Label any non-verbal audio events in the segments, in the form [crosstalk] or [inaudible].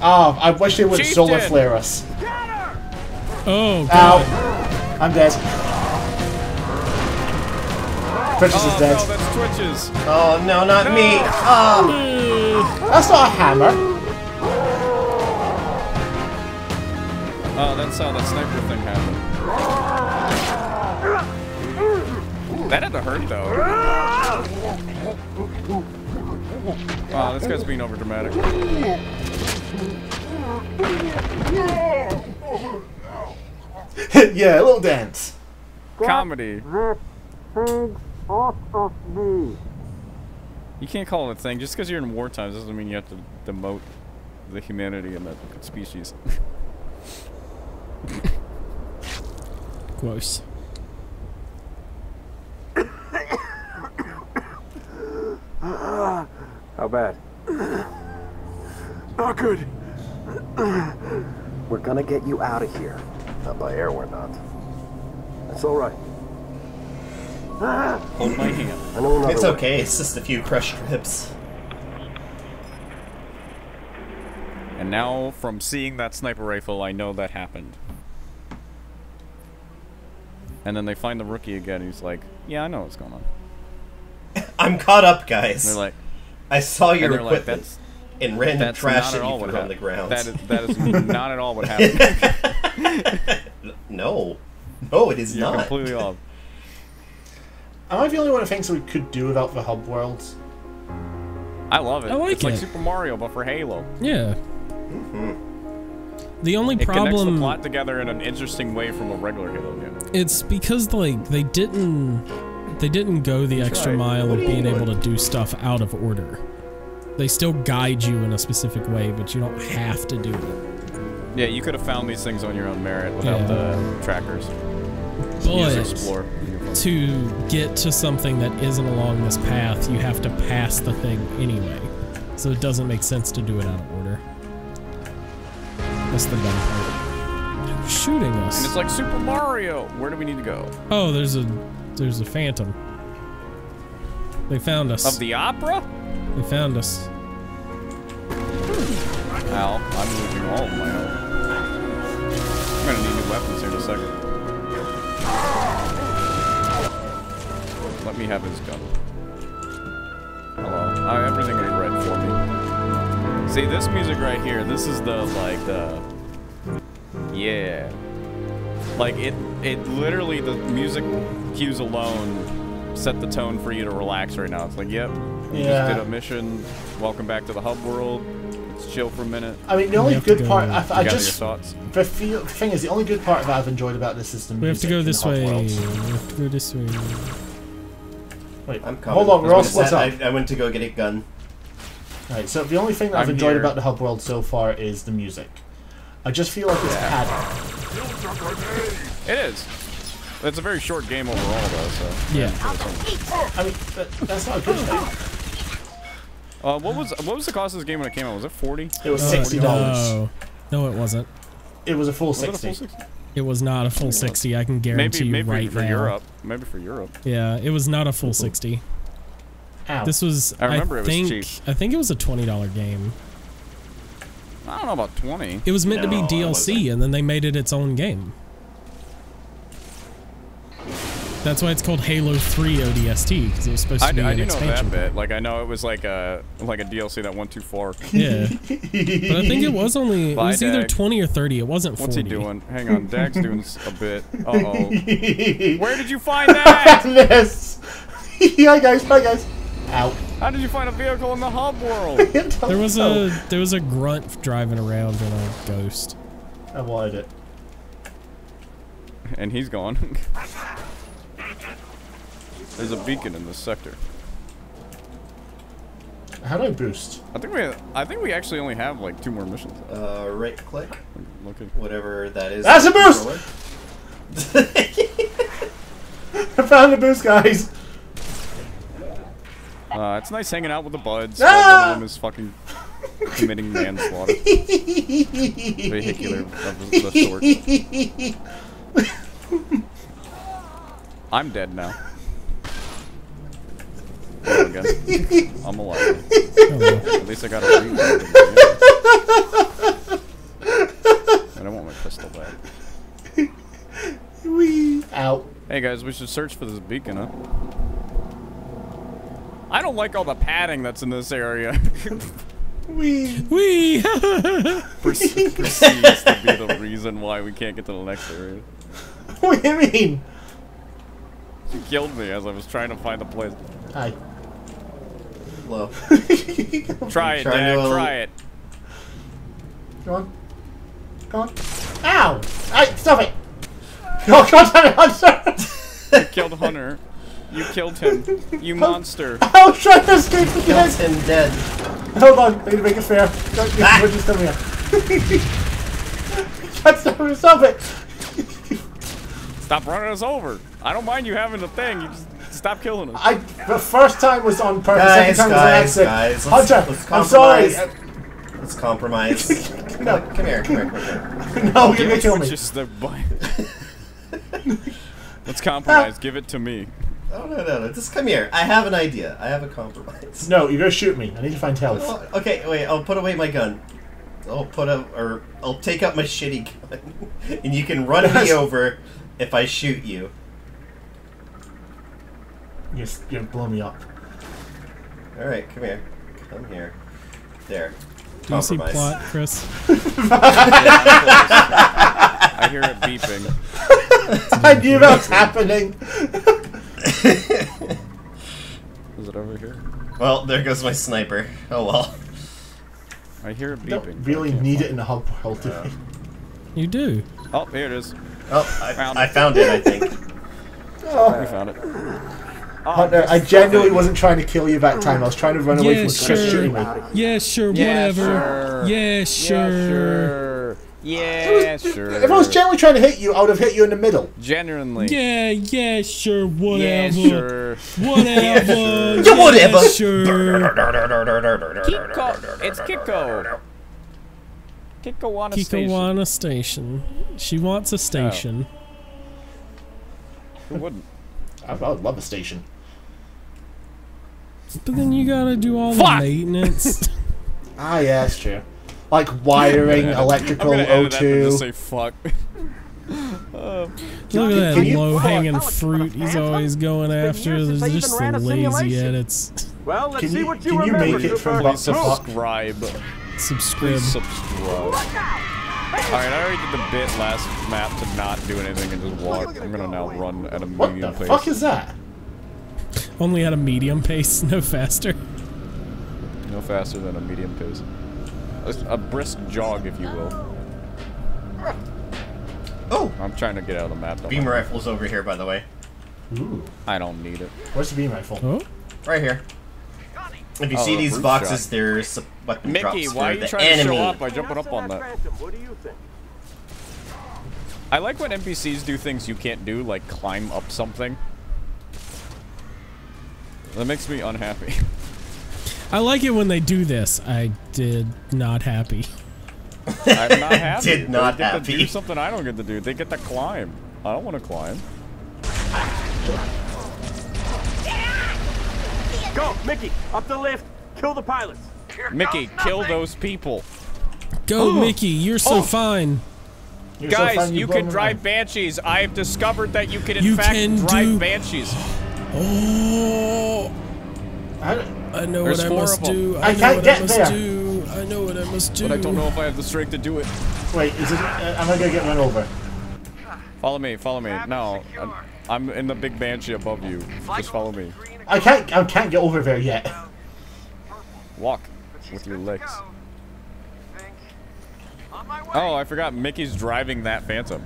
Oh, I wish they would Chieftain! solar flare us. Oh, Ow. I'm dead. Princess Oh is dead. no, that's Twitches. Oh no, not me. Oh, That's not a hammer. Oh, that's how that sniper thing happened. That had to hurt though. Wow, this guy's being overdramatic. [laughs] yeah, a little dance. Comedy. You can't call it a thing. Just because you're in war times doesn't mean you have to demote the humanity in that species. [laughs] Gross. [coughs] How bad? Not good. We're gonna get you out of here. Not by air, we're not. That's all right. [laughs] Hold my hand. I know another it's way. okay. It's just a few crushed ribs. And now, from seeing that sniper rifle, I know that happened. And then they find the rookie again. He's like, "Yeah, I know what's going on." [laughs] I'm caught up, And guys. they're like, I saw your and they're like, equipment "That's in random that's trash that you threw on the ground. That is that is [laughs] not at all what happened. no, no, it is You're not. completely off." Am I the only one who thinks we could do without the hub worlds? I love it. Oh, I like it's like. Super Mario, but for Halo. Yeah. Mm-hmm. The only It connects the plot together in an interesting way from a regular Halo game. it's because like they didn't they didn't go the extra mile of being able to do stuff out of order. They still guide you in a specific way, but you don't have to do it. Yeah, you could have found these things on your own merit without Yeah. the trackers. But to get to something that isn't along this path, you have to pass the thing anyway. So it doesn't make sense to do it out of order. That's the dumb part. Shooting us. And it's like Super Mario. Where do we need to go? Oh, there's a there's a phantom. They found us. Of the opera? They found us. Al, I'm losing all of my health. I'm gonna need new weapons here in a second. Let me have his gun. Hello. Uh, everything is red for me. See, this music right here, this is the, like, the... Yeah. Like, it, it literally, the music cues alone set the tone for you to relax right now. It's like, yep, you Yeah. just did a mission. Welcome back to the hub world. Let's chill for a minute. I mean, the only good go- part, I, I Gather just, your thoughts. the feel, thing is, the only good part that I've enjoyed about this is the We have to go this Hub way. We have to go this way. Wait, I'm coming. hold on, we're all That's split up. I, I went to go get a gun. Right, so the only thing that I've I'm enjoyed here. about the Hub World so far is the music. I just feel like it's padded. It is. It's a very short game overall, though. So. Yeah. I mean, that, that's not a good thing. Uh, what was what was the cost of this game when it came out? Was it forty? It was sixty dollars. No. No, it wasn't. It was a full Was it a sixty. full 60? It was not a full 60. I can guarantee Maybe you maybe right for now. Europe. Maybe for Europe. Yeah, it was not a full 60. Ow. This was. I remember it was think, cheap. I think it was a twenty dollar game. I don't know about twenty. It was meant to be DLC, and then they made it its own game. That's why it's called Halo 3 ODST because it was supposed I, to be I an do know that expansion. bit. Like I know it was like a like a DLC that went too far. Yeah, but I think it was only. It Bye, was either 20 or 30. It wasn't 40. What's he doing? Hang on, Dag's doing a bit. [laughs] Uh oh. Where did you find [laughs] that? this. [laughs] Hi guys, bye guys. Ow. How did you find a vehicle in the hub world? There was a there was a grunt driving around in a ghost. I wanted it. and he's gone. There's a beacon in this sector. How do I boost? I think we I think we actually only have like two more missions. Uh, right click, Look at whatever that is. That's a boost! [laughs] I found the boost, guys. Uh, it's nice hanging out with the buds. Ah! One of them is fucking committing manslaughter. [laughs] Vehicular of the, the sort. [laughs] I'm dead now. [laughs] I'm alive. At least I got a reload. And I want my crystal back. We Out. Hey guys, we should search for this beacon, huh? I don't like all the padding that's in this area. Wee. [laughs] Wee. [laughs] Perceives to be the reason why we can't get to the next area. What do you mean? She killed me as I was trying to find the place. Hi. Hello. [laughs] Try it, Dad. to- Try it. Come on. Come on. Ow! Hey, stop it! [laughs] Oh, God damn it, Hunter! You killed Hunter. You killed him. You monster. I was trying to escape from Killed this! him dead. Hold on, I need to make it fair. Don't you Ah. just come here. Can't stop it, stop it! Stop running us over. I don't mind you having the thing. You just stop killing us. I, the first time was on purpose, Guys, second time guys, was an guys, accident. let's- Hunter, let's I'm sorry. compromise. Let's compromise. No, [laughs] Come here, come here, come here. [laughs] no, you're gonna kill me. Just the [laughs] Let's compromise. Give it to me. No, no, no, no. Just come here. I have an idea. I have a compromise. No, you're gonna shoot me. I need to find health. Oh, Okay, wait. I'll put away my gun. I'll put a, or I'll take out my shitty gun, and you can run me over if I shoot you. You're, you're gonna blow me up. All right, come here. Come here. There. Do you see plot, Chris? [laughs] I hear it beeping. [laughs] I knew that was happening. Is it over here? Well, there goes my sniper. Oh well. I hear it beeping. don't really I need find it in the hub world, do we? You do. Oh, here it is. Oh, I Found I found it. I think. [laughs] We found it. Oh. Oh, Hunter, I genuinely wasn't trying to kill you that oh. time. I was trying to run away Yeah, from Chris sure. shooting me. Yeah, sure, Yeah, whatever. sure. Yeah, sure. Yeah, sure. If I was genuinely trying to hit you, I would have hit you in the middle. Genuinely. Yeah, yeah, sure, whatever. Yeah, whatever. sure. Whatever. Yeah, yeah, whatever. Sure. Kiko. It's Kiko. Kiko on a station. Kikowani Station. She wants a station. Oh. Who wouldn't? I, I would love a station. But then you gotta do all the maintenance. [laughs] Ah, yeah, that's true. Like wiring, I'm electrical, gonna edit that and just O2. say fuck. [laughs] Look at that low hanging fruit he's always going after. There's just even the lazy edits. Well, let's Can see you- what you can you make it from Super. box to box? Subscribe. Subscribe. Please subscribe. Alright, I already did the bit last map to not do anything and just walk. I'm gonna now run at a What the pace. fuck is that? Only at a medium pace, [laughs] no faster. No faster than a medium pace. A, a brisk jog, if you will. Oh, I'm trying to get out of the map. don't beam worry. rifle's over here, by the way. Ooh, I don't need it. where's the beam rifle? Oh, Right here. If you Oh, see the these boxes, shot. there's a weapon Mickey, drops why are you trying enemy. to show off by jumping up on that that? What do you think? I like when NPCs do things you can't do, like climb up something. That makes me unhappy. [laughs] I like it when they do this. I did not happy. I'm not [laughs] happy. Did not they get to happy. do something I don't get to do. They get to climb. I don't want to climb. Go, Mickey, up the lift. Kill the pilots. Mickey, kill those people. Go, Mickey. You're so Oh. fine. You're so Guys, fine, you blow can drive away. banshees. I've discovered that you can in You fact can drive do- banshees. Oh, I I know what I must do. I I, know can't what get I must there. do. I know what I must do. But I don't know if I have the strength to do it. Wait, is it? Uh, am I gonna get run over? Follow me, follow me. No, I'm, I'm in the big banshee above you. Just follow me. I can't. I can't get over there yet. Walk with your legs. Oh, I forgot Mickey's driving that Phantom.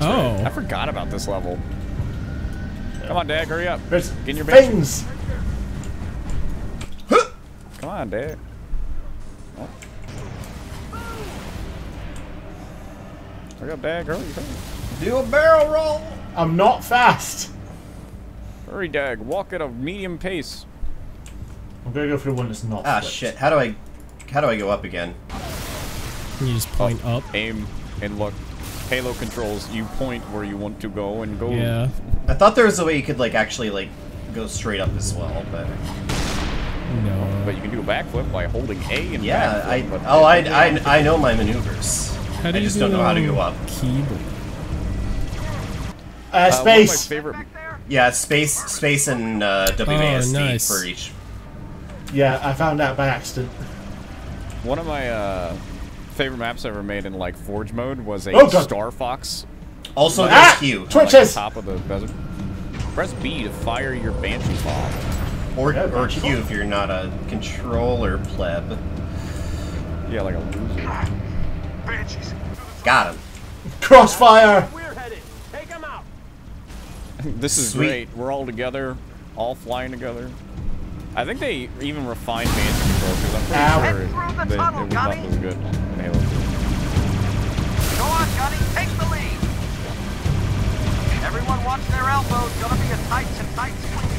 Oh. I Oh, forgot about this level. Come on, Dag, hurry up. There's Get in your banshee. things. Come on, Dag. Oh. Hurry up, Dag. Hurry, hurry. Do a barrel roll. I'm not fast. Hurry, Dag. Walk at a medium pace. I'm gonna go for the one that's not. Ah, flipped. shit. How do I, how do I go up again? you just point Oh. up. Aim and look. Halo controls. You point where you want to go and go. Yeah. I thought there was a way you could like actually like go straight up as well, but No. But you can do a backflip by holding A and yeah, I backflip, but oh I, I I know my maneuvers. How do I just do don't know how to go up. Keyboard. Uh, Uh, one of my space. favorite. Yeah, space, space, and uh, WASD Oh, nice. for each. yeah, I found out by accident. One of my uh, favorite maps I ever made in like Forge mode was a Oh, Star Fox. Also, there's Ah! Q. Like Twitches! top of the desert. Press B to fire your Banshee bomb. Or, Yeah, or Banshee Q if you're not a controller pleb. Yeah, like a loser. Banshees. Got him. Crossfire! We're headed. Take them out. [laughs] This is Sweet. great. We're all together, all flying together. I think they even refined Banshee control because I'm pretty Ow. sure it, the tunnel, it was not as good in Halo 2. Go on, Gunny, take the lead. Everyone watch their elbows. Gonna be a tights and tight squeeze.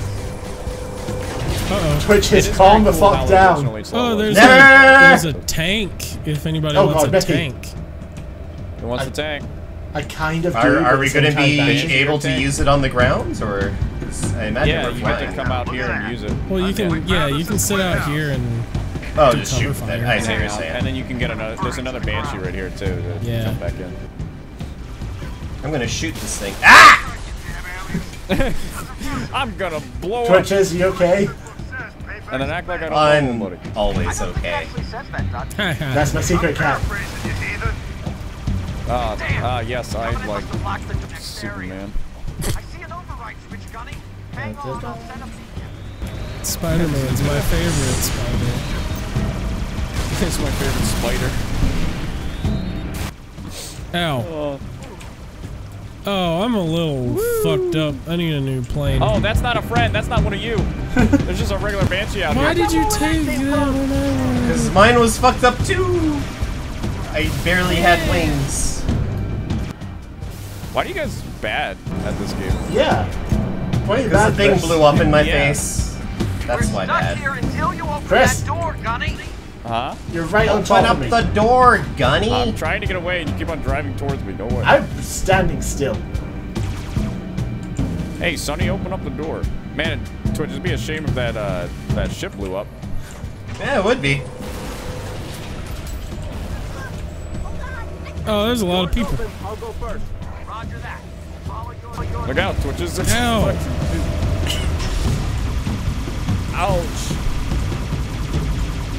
Uh-oh. Twitches, It is calm the cool fuck down. Oh, there's Never! a, there's a tank. If anybody Oh, wants God, a Becky. tank. Who wants I- tank? I kind of do. Are, but are we going to be able to use it on the ground, or? 'Cause I imagine Yeah, we're you get to come out here and use it. Well, you can, yeah, you can sit out here and Oh, just cover shoot. fire. I see what you're saying. and then you can get another. There's another Banshee right here too to Yeah. jump back in. I'm going to shoot this thing. Ah! [laughs] I'm gonna blow up Twitches, you okay? and then act like I don't I'm somebody. always okay. actually says that, Dutch. [laughs] That's my secret cat. Ah, ah, yes, I like must have locked the next area. Superman. Spider-Man's my favorite Spider. It's my favorite spider. Ow. Oh. Oh, I'm a little fucked up. I need a new plane. oh, that's not a friend. That's not one of you. [laughs] There's just a regular Banshee out Why here. Why did you take that Because mine was fucked up too. I barely had wings. Why are you guys bad at this game? Yeah. Why are you Because the thing Chris? blew up in my Yeah. face. That's We're why stuck here until you open Chris. that door, Gunny. Huh? You're right on top of me. Open up the door, Gunny. I'm trying to get away and you keep on driving towards me. No way. I'm standing still. Hey, Sonny, open up the door. Man, Twitch, it'd be a shame if that uh, that ship blew up. yeah, it would be. Oh, there's a lot of people. I'll go first. Roger that. Follow your, your Look out, Twitches. Ow. Ouch.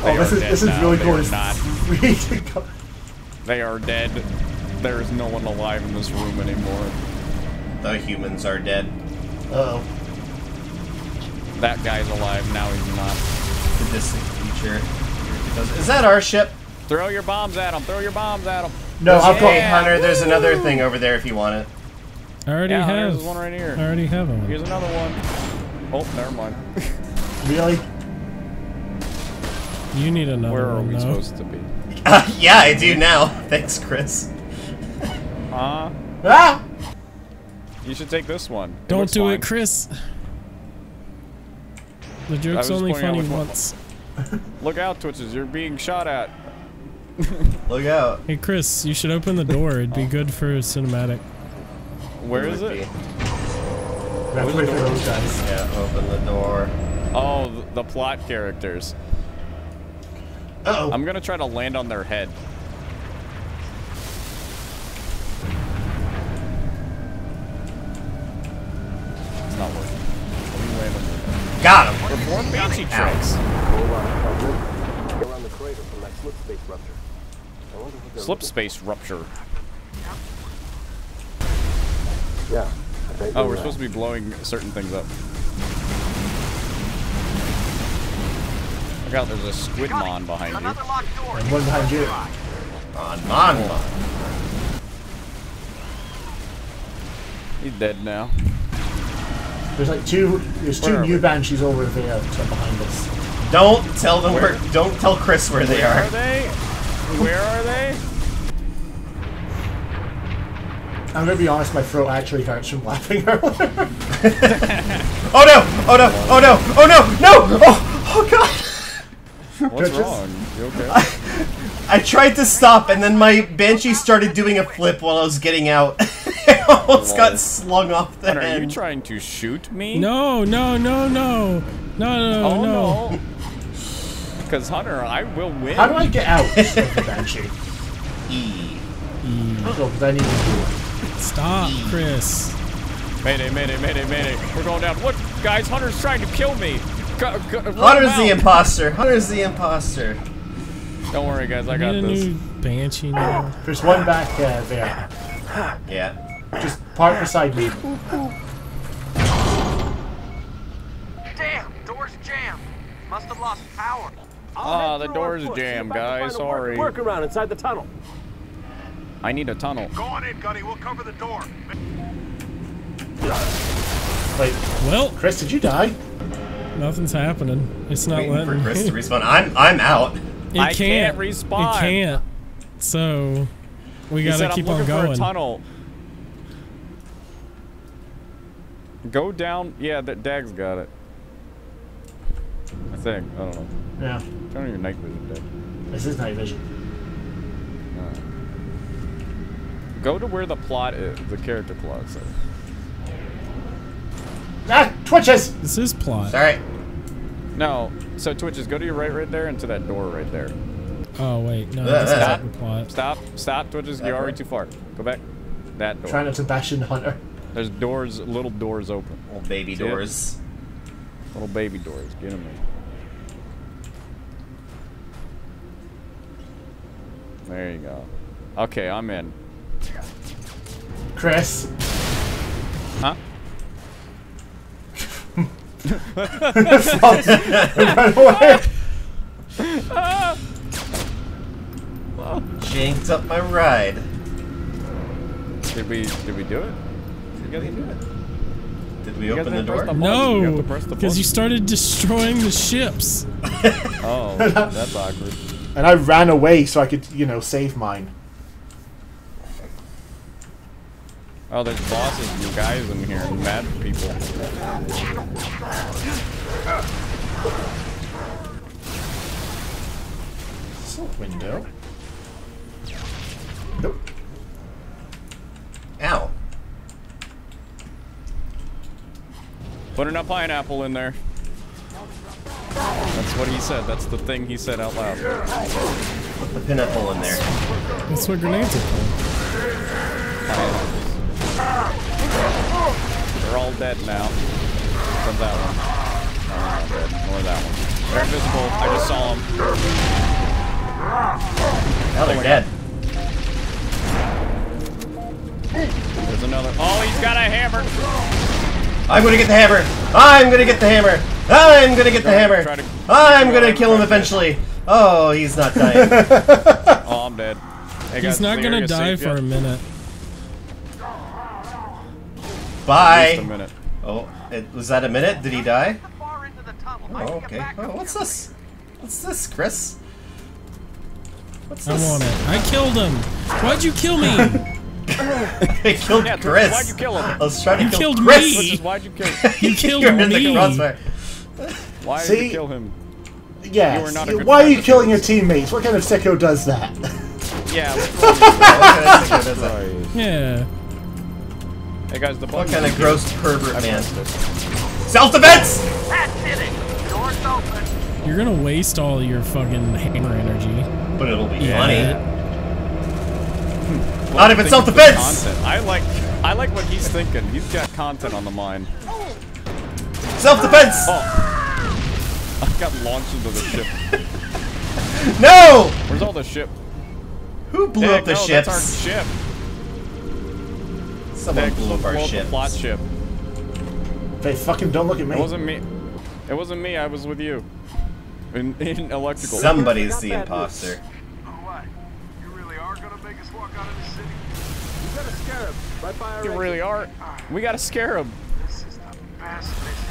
They Oh, this is this is now. really They cool. not. [laughs] free to go. They are dead. There is no one alive in this room anymore. The humans are dead. Uh oh. That guy's alive, now he's not. The distant future. Is that our ship? Throw your bombs at him. Throw your bombs at him. No, I've Hey, got. Hunter, there's another thing over there if you want it. I already Yeah, have. there's one right here. I already have one. Here's another one. Oh, never mind. [laughs] Really? You need another Where are one, we though. supposed to be? Uh, [laughs] yeah, I do now. [laughs] Thanks, Chris. Huh? Ah! You should take this one. It Don't do fine. it, Chris. The joke's only funny which one- once. Look out, Twitches. You're being shot at. Look out. Hey, Chris, you should open the door. It'd be good for a cinematic. Where is it? be. We have to those guys. Yeah, open the door. Oh, th- the plot characters. Uh oh. I'm gonna try to land on their head. It's not working. Land on their head. Got him. Perform Banshee Ow. tricks. Hold on, Franklin. Get around the crater from that slip space rupture. I wonder what they're Slip looking- space rupture. Yeah. Oh, we're right. supposed to be blowing certain things up. Look out, there's a squidmon behind you. Another locked door. And one behind you. On, on, on. He's dead now. There's like two. There's two Where are new we? banshees over there to behind us. Don't tell them Where? where. Don't tell Chris where they are. Where are. are they? Where are they? I'm gonna be honest. My throat actually hurts from laughing earlier. [laughs] Oh no! Oh no! Oh no! Oh no! No! Oh! Oh god! What's Twitches? wrong? You okay? I tried to stop, and then my banshee started doing a flip while I was getting out. [laughs] I almost Lol. got slung off the Hunter, are you trying to shoot me? No, no, no, no. No, no, Oh no. no. Because Hunter, I will win. How do I get out of the banshee? E. Oh, because I need to do it. Stop, Chris. Mayday, mayday, mayday, mayday. We're going down. What? Guys, Hunter's trying to kill me. Go, go, Hunter's him the imposter. Hunter's the imposter. Don't worry, guys. I Need got this. new banshee now. There's one back uh, there. [laughs] Yeah. Just park beside me. Damn, door's jammed. Must have lost power. Ah, the door's jammed, guys. Sorry. Work around inside the tunnel. I need a tunnel. Go on in, Gunny. We'll cover the door. Wait, Well, Chris, did you die? nothing's happening. It's not Waiting for. Chris to respawn. I'm I'm out. it I can't can't respawn. It can't. So we He gotta said keep I'm on looking for going. a tunnel. Go down. Yeah, that Dag's got it. I think. I don't know. Yeah, Turn on your night vision, Dag. this is night vision. Go to where the plot is, the character plot is. Ah, twitches! This is plot. Sorry. No, so Twitches, go to your right right there and to that door right there. Oh wait, no, this Stop. isn't the plot. Stop, stop, Twitches, you're already too far. Go back. That door. Try not to bash in Hunter. There's doors, little doors open. Old baby See it? doors. Little baby doors. Get them in. There you go. Okay, I'm in. Chris. Huh? Run away! Janked up my ride. Did we did we do it? Did we do it? Did we You open the door? the button. You have No, to press the because you button. started destroying the ships. [laughs] Oh, that's awkward. And I ran away so I could, you know, save mine. Oh, there's bosses and guys in here and mad people. This window. Nope. Ow. Putting a pineapple in there. That's what he said. That's the thing he said out loud. Put the pineapple in there. That's what grenades are for. They're all dead now. From that one. No, they're not dead. Nor that one. They're invisible. I just saw them. Now they're dead. There's another. Oh, he's got a hammer. I'm gonna get the hammer. I'm gonna get the hammer. I'm gonna get the Try- hammer. try to- I'm gonna kill him eventually. Oh, he's not dying. [laughs] Oh, I'm dead. Hey, guys, He's not gonna die for yet? a minute. At least a Bye. minute. Oh, it, was that a minute? Did he die? Far into the tunnel. Oh, I can get okay. Oh, what's this? What's this, Chris? What's I want it. I killed him. Why'd you kill me? [laughs] I killed Yeah, Chris. why'd you kill him? I was trying to You kill killed Chris. me. Twitches, why'd you kill? [laughs] You killed You're in the me. crossfire. Why did you kill him? Yes. You were not a good Why are you of killing your teammates? What kind of sicko does that? Yeah. [laughs] What kind of sicko does that? Yeah. Hey guys, the What button. kind of gross pervert I man? pressed. Self-defense! That did it. Door's open. You're gonna waste all your fucking hammer energy. But it'll be Yeah. funny. Well, Not if it's self-defense! content. I like, I like what he's thinking. He's got content on the mind. Self-defense! Oh, I got launched into the ship. [laughs] No! Where's all the ship? Who blew Dick, up the no, ships? That's our ship. Someone Dick, blew up our up the plot ship. Hey, fucking don't look at me. It wasn't me. It wasn't me. I was with you. In, in electrical. Somebody's the imposter. Oh, what? You really are gonna make us walk out of the city? We got a scarab right by our You really are. We gotta scare him. This is the best mission.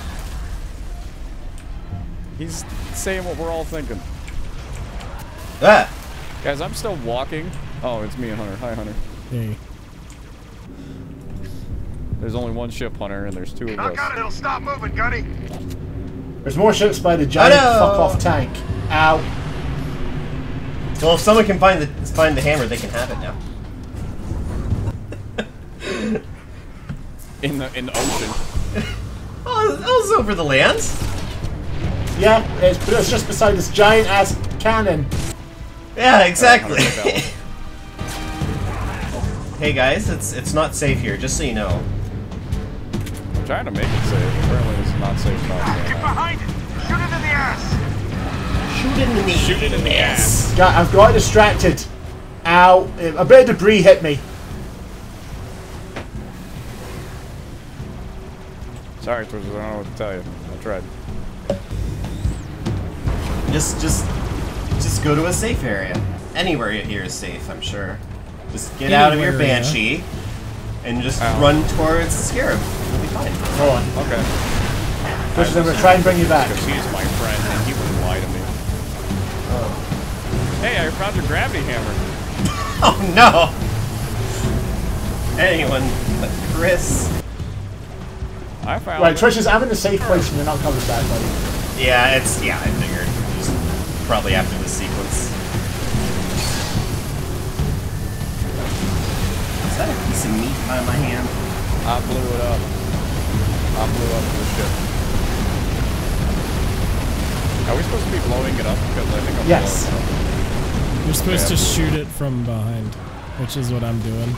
He's saying what we're all thinking. Ah! Guys, I'm still walking. Oh, it's me and Hunter. Hi, Hunter. Hey. There's only one ship, Hunter, and there's two of Knock us. out it. It'll stop moving, Gunny. There's more ships by the giant fuck off tank. Ow. Well, if someone can find the find the hammer, they can have it now. In the in the ocean. [laughs] Oh, that was over the land. Yeah, it's, it's just beside this giant ass cannon. Yeah, exactly. Hunter [laughs] hey guys, it's it's not safe here, just so you know. I'm trying to make it safe. Apparently it's not safe ah, Get behind it! Shoot it in the ass! Shoot it in the. Shoot it in the ass. Yeah, I've got distracted. Ow. A bit of debris hit me. Sorry, Twitches, I don't know what to tell you. I tried. Just, just, just go to a safe area. Anywhere here is safe, I'm sure. Just get out of your Anywhere, yeah. banshee and just Ow. run towards the scarab. You'll be fine. Hold on. Okay. Twitches, I'm going to try and bring you back. Because he's my friend and he wouldn't lie to me. Oh. Hey, I found your gravity hammer. [laughs] Oh no! Anyone but Chris. I found Right, it. Twitches, I'm in a safe place and you're not coming back, buddy. Yeah, it's yeah. I figured. Just probably after the sequence. Is that a piece of meat by my hand? I blew it up. I blew up the ship. Are we supposed to be blowing it up? Because I think I'm Yes. blowing it up. You're supposed to shoot it from behind, which is what I'm doing.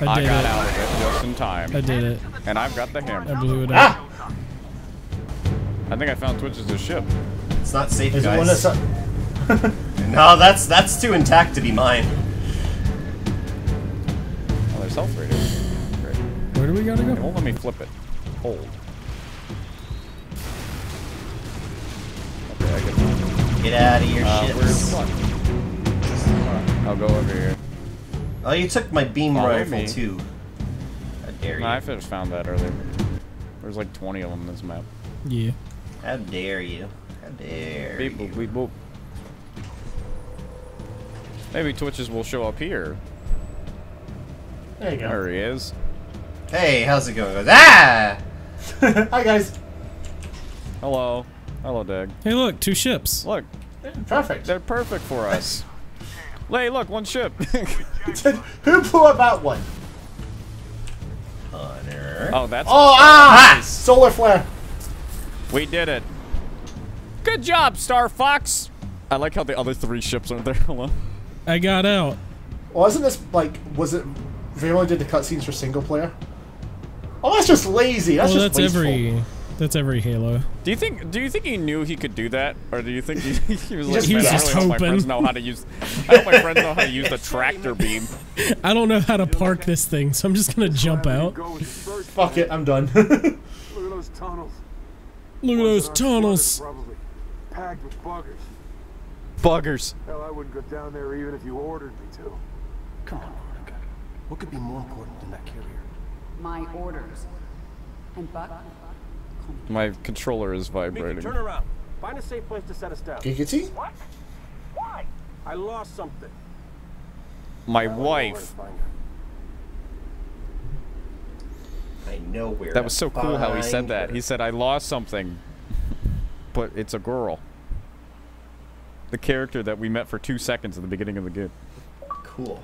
I I did got it. out of it just in time. I did it. And I've got the hammer. I hammer. blew it up. Ah! I think I found Twitch's ship. It's not safe, Is it one guys. that's... [laughs] no, that's that's too intact to be mine. Oh, there's health radio. Great. Where do we gotta It go? won't let me flip it. Hold. Okay, I can. Get out of your Uh, ships. what? I'll go over here. Oh, you took my beam Follow rifle me. too. How dare you? No, I just found that earlier. There's like 20 of them in this map. Yeah. How dare you? How dare Beep you? boop beep boop. Maybe Twitches will show up here. There you go. There he is. Hey, how's it going? Goes, ah! [laughs] Hi, guys. Hello. Hello, Dag. Hey, look, two ships. Look, Perfect. they're perfect for us. Hey, look, one ship. [laughs] Who blew up that one? Hunter. oh, that's. Oh, ah! Solar flare. We did it. Good job, Star Fox. I like how the other three ships aren't there. [laughs] Hello. I got out. Wasn't this, like, was it... They only did the cutscenes for single player? Oh, that's just lazy. That's well, just that's wasteful. every. That's every Halo. Do you think? Do you think he knew he could do that, or do you think he, [laughs] he was like, just- "Man, he was I just really hope my hoping." friends know how to use. I hope my friends know how to use the [laughs] tractor beam." I don't know how to park this thing, so I'm just gonna jump out. Go with the first Fuck it, I'm done. [laughs] Look at those tunnels. Look at those tunnels. Probably packed with buggers. Buggers. Hell, I wouldn't go down there even if you ordered me to. Come on, Veronica. What could be more important than that carrier? My orders. And Buck? My controller is vibrating. Turn around. Find a safe place to set us down. Giggity? What? Why? I lost something. My I know where to wife. I know where. That was so cool how he said that. her. He said, "I lost something, but it's a girl." The character that we met for two seconds at the beginning of the game. Cool.